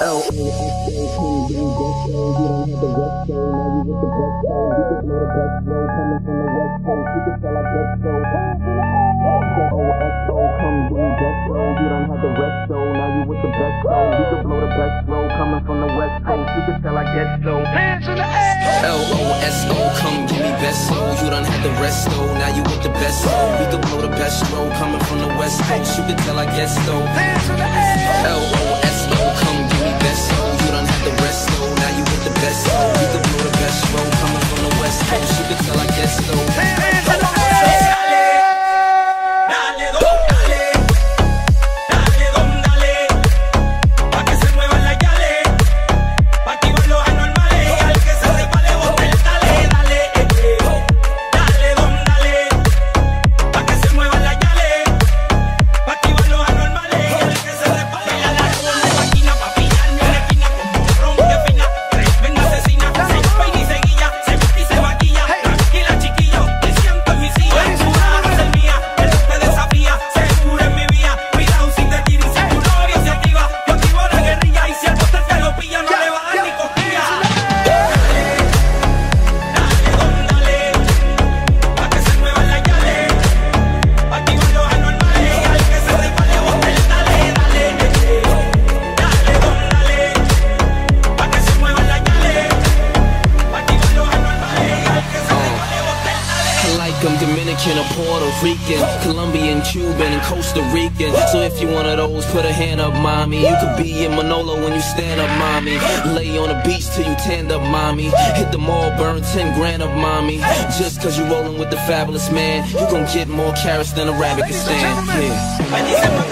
Best don't have best best coming from the west coast. You can I best show. L-O-S-O, come down, best show. You don't have the rest show, now you with the best show. You can blow the best flow, coming from the west coast. You can tell I get so. Hands in the air. L-O-S-O, come give me best flow. You done had the rest though, now you with the best flow. We can blow the best flow, coming from the west coast. You can tell I guess though. Hands in the air. L-O-S-O, come best I'm Dominican or Puerto Rican, Colombian, Cuban, and Costa Rican. So if you're one of those, put a hand up, mommy. You could be in Manolo when you stand up, mommy. Lay on the beach till you tanned up, mommy. Hit the mall, burn 10 grand up, mommy. Just cause you rolling with the Fabolous man, you gon' get more carrots than a rabbit can stand. Yeah.